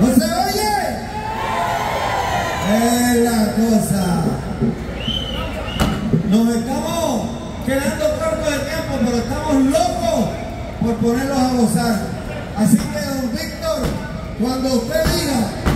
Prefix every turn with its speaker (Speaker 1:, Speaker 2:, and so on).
Speaker 1: ¿No se oye? Es la cosa. Nos estamos quedando corto de tiempo, pero estamos locos por ponerlos a gozar. Así que, don Víctor, cuando usted diga